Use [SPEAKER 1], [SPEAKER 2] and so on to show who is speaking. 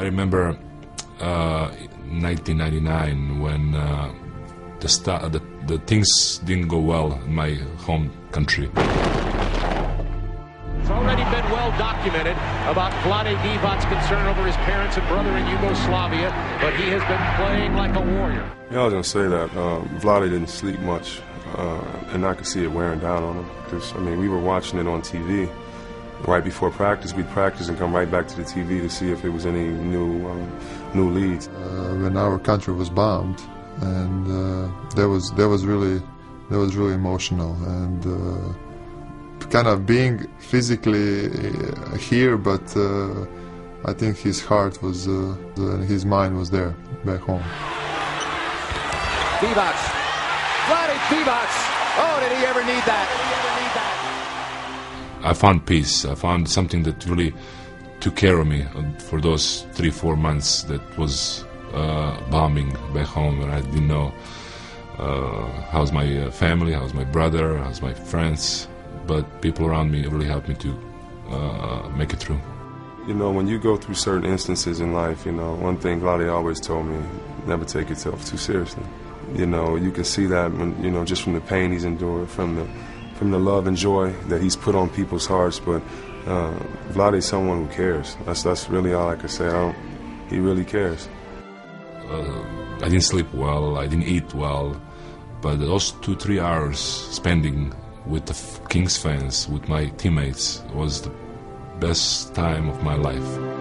[SPEAKER 1] I remember uh, 1999 when uh, the, sta- the, the things didn't go well in my home country.
[SPEAKER 2] It's already been well documented about Vlade Divac's concern over his parents and brother in Yugoslavia, but he has been playing like a warrior.
[SPEAKER 3] Yeah, I was gonna say that um, Vlade didn't sleep much, uh, and I could see it wearing down on him. Because I mean, we were watching it on TV right before practice. We'd practice and come right back to the TV to see if there was any new um, new leads.
[SPEAKER 4] Uh, when our country was bombed, and uh, that was that was really that was really emotional and. Uh, kind of being physically uh, here, but uh, I think his heart was, uh, his mind was there back home.
[SPEAKER 2] Divac, Vlade Divac. Oh, did he ever need that?
[SPEAKER 1] I found peace. I found something that really took care of me for those three, four months that was uh, bombing back home, and I didn't know uh, how's my family, how's my brother, how's my friends but people around me really helped me to uh, make it through.
[SPEAKER 3] You know, when you go through certain instances in life, you know, one thing Vlade always told me, never take yourself too seriously. You know, you can see that, when, you know, just from the pain he's endured, from the, from the love and joy that he's put on people's hearts, but uh, Vlade's someone who cares. That's, that's really all I can say. I he really cares.
[SPEAKER 1] Uh, I didn't sleep well, I didn't eat well, but those two, three hours spending with the Kings fans, with my teammates, was the best time of my life.